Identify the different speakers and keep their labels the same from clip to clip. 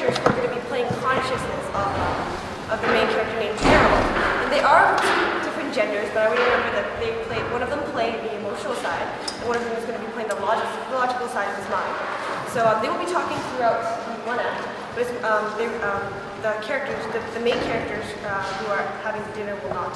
Speaker 1: characters who are going to be playing consciousness of, uh, of the main character named Harold. And they are two different genders, but I would remember that they play, one of them played the emotional side, and one of them is going to be playing the logic, logical side of his mind. So um, they will be talking throughout one act, but um, they, um, the characters, the, the main characters uh, who are having dinner will not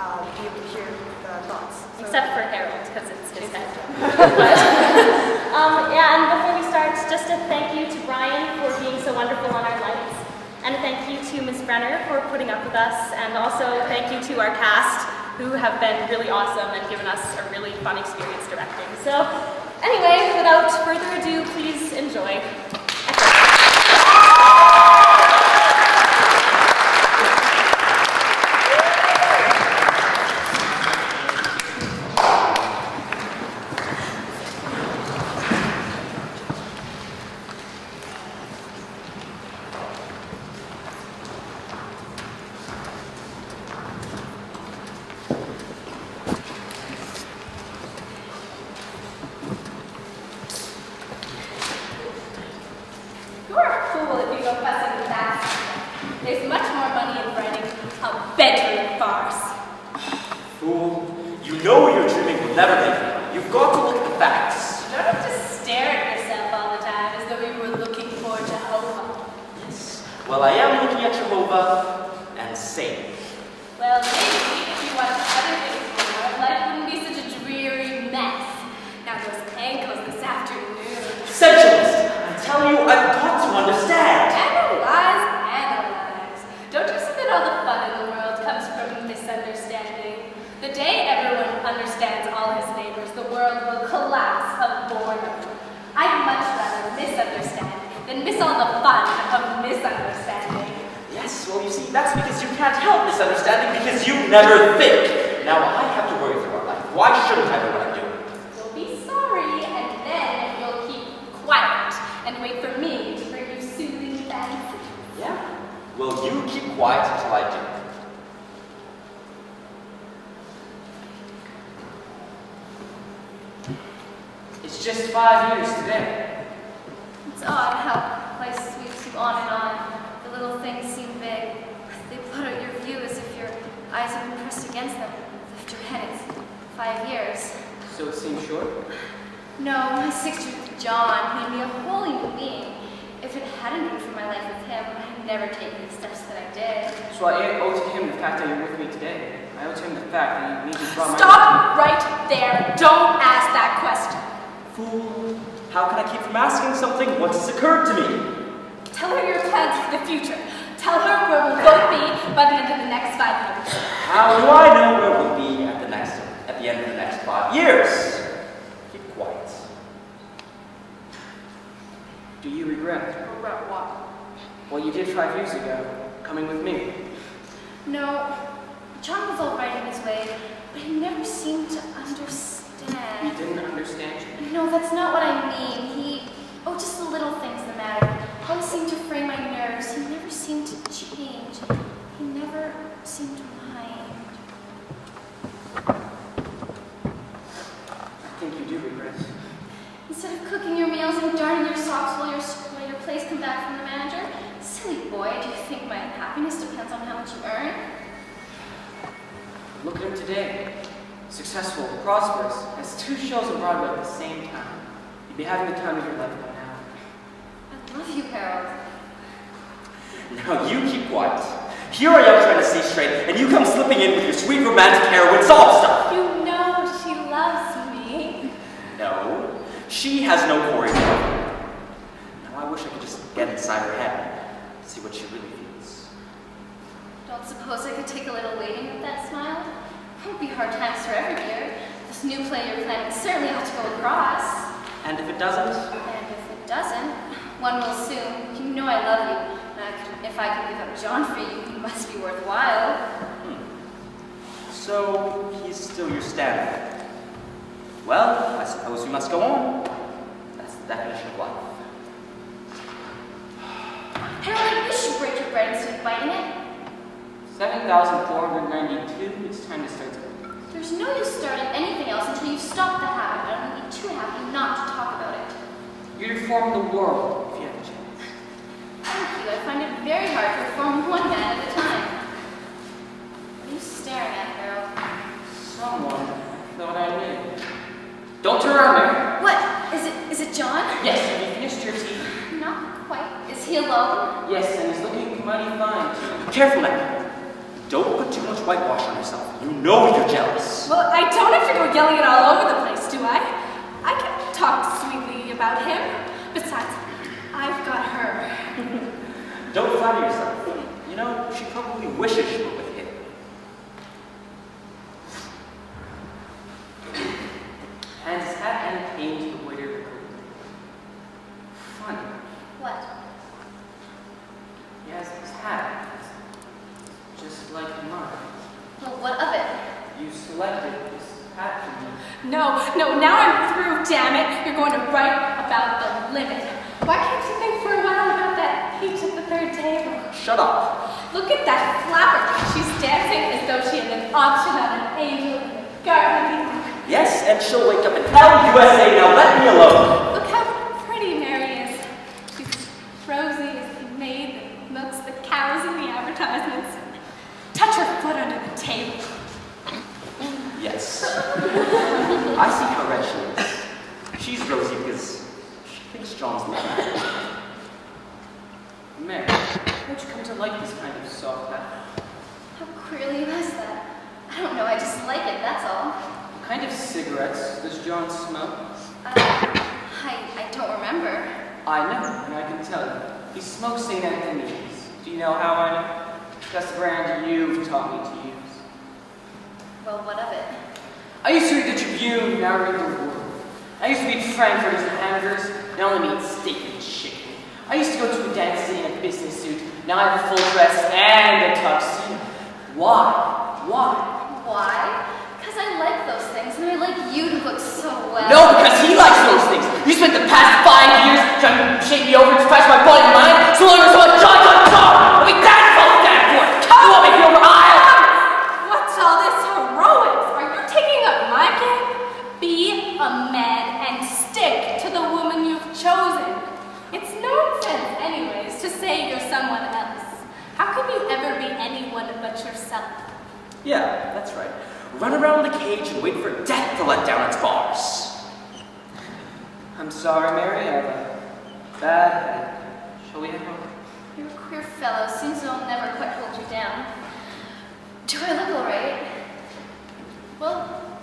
Speaker 1: uh, be able to hear the thoughts. So
Speaker 2: Except for Harold, because it's his head. um, yeah, and before we start, just a thank you to Brian for being wonderful on our lights. And thank you to Ms. Brenner for putting up with us. And also thank you to our cast, who have been really awesome and given us a really fun experience directing. So anyway, without further ado, please enjoy.
Speaker 3: You're a fool if you go fussing with that. There's much more money in writing a bedroom farce.
Speaker 4: Fool, you know your dreaming will never make it. You've got to look at the facts.
Speaker 3: You don't have to stare at yourself all the time as though you were looking for Jehovah.
Speaker 4: Yes. Well, I am looking at Jehovah and Satan.
Speaker 3: Well, maybe if you watched other things more, life wouldn't be such a dreary mess. Now those ankles this afternoon.
Speaker 4: Sensualist! I tell you, I've got to understand.
Speaker 3: Analyze, analyze. Don't you see that all the fun in the world comes from misunderstanding? The day everyone understands all his neighbors, the world will collapse of boredom. I'd much rather misunderstand than miss all the fun of misunderstanding.
Speaker 4: Yes, well, you see, that's because you can't help misunderstanding because you never think. Now, I have to worry through our life. Why shouldn't I know what I'm doing?
Speaker 3: You'll be sorry, and then you'll keep quiet and wait for me to bring you soothing fancy.
Speaker 4: Yeah. Well, you keep quiet until I do.
Speaker 5: It's just five years today.
Speaker 6: It's odd how life sweeps you on and on. The little things seem big. They blot out your view as if your eyes have been pressed against them. Lift your head, it's five years.
Speaker 5: So it seems short.
Speaker 6: No, my six-year John made me a whole new being. If it hadn't been for my life with him, I'd never taken the steps that I did.
Speaker 5: So I owe to him the fact that you're with me today. I owe to him the fact that you made me draw my
Speaker 3: Stop right there. Don't ask that question.
Speaker 4: Fool. How can I keep from asking something once it's occurred to me?
Speaker 3: Tell her your plans for the future. Tell her where we'll both be by the end of the next five years.
Speaker 4: How do I know where we'll be at the next, at the end of the next five years? Keep quiet.
Speaker 5: Do you regret
Speaker 3: Regret what?
Speaker 5: what you did five years ago, coming with me?
Speaker 6: No, John was all right in his way, but he never seemed to understand.
Speaker 5: He didn't understand you.
Speaker 6: No, that's not what I mean. He, oh, just the little things that matter. Always seemed to frame my nerves. He never seemed to change. He never seemed to mind.
Speaker 5: I think you do regret.
Speaker 6: Instead of cooking your meals and darning your socks while your, while your plays come back from the manager, silly boy, do you think my happiness depends on how much you earn?
Speaker 5: Look at him today. Successful, prosperous, has two shows on Broadway at the same time. You'd be having the time of your life by now.
Speaker 6: I love you, Harold.
Speaker 4: Now you keep quiet. Here I am trying to see straight, and you come slipping in with your sweet romantic heroine sob stuff.
Speaker 3: You know she loves me.
Speaker 4: No, she has no Corey. Now I wish I could just get inside her head, see what she really feels.
Speaker 6: Don't suppose I could take a little waiting with that smile? Won't be hard times for every year. This new play you're planning certainly ought to go across.
Speaker 4: And if it doesn't,
Speaker 6: And if it doesn't, one will soon. You know I love you. And if I could give up John for you, it must be worthwhile.
Speaker 4: so he's still your standard. Well, I suppose we must go on. That's the definition of life.
Speaker 6: Harold, you should break your bread instead of biting it.
Speaker 5: 7,492, it's time to start school.
Speaker 6: There's no use starting anything else until you stop the habit. I don't be too happy not to talk about it.
Speaker 5: You'd reform the world if you had
Speaker 6: you, I find it very hard to reform one man at a time. What are you staring at, Harold?
Speaker 5: Someone thought I knew. Don't turn around, Mary.
Speaker 6: What? Is it is it John?
Speaker 5: Yes, have you finished your tea?
Speaker 6: Not quite. Is he alone?
Speaker 5: Yes, and he's looking mighty fine.
Speaker 4: Careful now. Don't put too much whitewash on yourself. You know you're jealous.
Speaker 3: Well, I don't have to go yelling it all over the place, do I? I can talk sweetly about him. Besides, I've got her.
Speaker 4: Don't flatter yourself. You know, she probably wishes she were with him.
Speaker 5: Hands his hat and came to the waiter. Funny.
Speaker 6: What?
Speaker 5: He has his hat. Just like mine.
Speaker 6: Well, what of it?
Speaker 5: You selected this hat for me.
Speaker 3: No, no, now I'm through, damn it. You're going to write about the limit. Why can't you think for a while about that peach at the third table?
Speaker 4: Shut up.
Speaker 3: Look at that flapper. She's dancing as though she had an auction on an angel in the garden.
Speaker 4: Yes, and she'll wake up and tell USA now let me alone.
Speaker 3: Look how pretty Mary is. She's rosy as the maid that milks the cows in the advertisements. Touch her foot under the table.
Speaker 4: Yes. I see how red she is. She's rosy because she thinks John's lying.
Speaker 5: Mary, how'd you come to like this kind of soft hat?
Speaker 6: How queerly you ask that. I don't know, I just like it, that's all.
Speaker 5: What kind of cigarettes does John smoke?
Speaker 6: Uh, I, I don't remember.
Speaker 5: I know, and I can tell you. He smokes St. Anthony's. Do you know how I know? That's the brand you've taught me to use.
Speaker 6: Well, what of it?
Speaker 5: I used to read the Tribune, now I read the World. I used to read Frankfurters and hamburgers, now I only eat steak and chicken. I used to go to a dance in a business suit, now I have a full dress and a tuxedo. Why? Why?
Speaker 6: Why? Because I like those things, and I like you to look so well.
Speaker 5: No, because he likes those things. You spent the past five years trying to shake me over to scratch my body and mind, so long as someone John John John! I mean, that's all stand for! You won't make me over aisle!
Speaker 3: What's all this heroics? Are you taking up my game? Be a man and stick to the woman you've chosen. It's nonsense, anyways, to say you're someone else. How can you ever be anyone but yourself?
Speaker 4: Yeah, that's right. Run around the cage and wait for death to let down its bars.
Speaker 5: I'm sorry, Mary, I have a bad. Shall we head home?
Speaker 6: You're a queer fellow. Seems I'll never quite hold you down. Do I look all right?
Speaker 3: Well,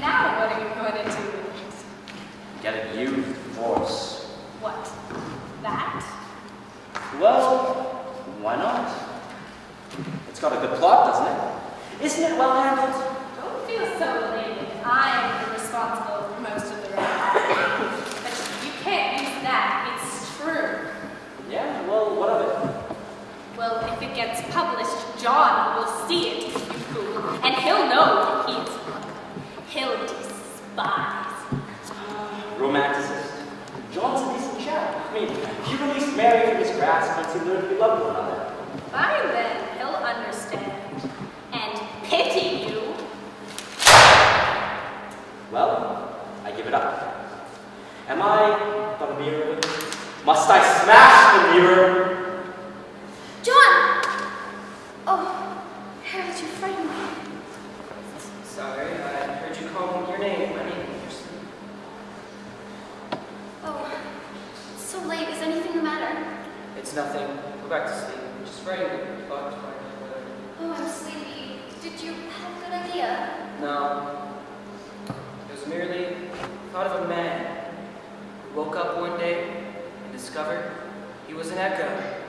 Speaker 3: now what are you going to do?
Speaker 4: Get a new divorce.
Speaker 3: What? That?
Speaker 4: Well, why not? It's got a good plot, doesn't it? Isn't it well handled?
Speaker 3: Don't feel so elated. I'm responsible for most of the writing. but you can't use that. It's true.
Speaker 4: Yeah, well, what of it?
Speaker 3: Well, if it gets published, John will see it, you fool. And he'll know he's He'll despise.
Speaker 4: Romanticist. John's a decent chap. I mean, he released Mary from his grasp once he learned to be loved one another.
Speaker 3: Fine then, he'll understand. And pity you.
Speaker 4: Well, I give it up. Am I the mirror? Must I smash the mirror?
Speaker 6: John! Oh, Harold, you frightened me.
Speaker 5: Sorry, I heard you call your name. My name is sleep.
Speaker 6: Oh, it's so late. Is anything the matter?
Speaker 5: It's nothing. Go back to sleep. Just writing the thought
Speaker 6: Did you have a good idea?
Speaker 5: No. It was merely thought of a man who woke up one day and discovered he was an echo.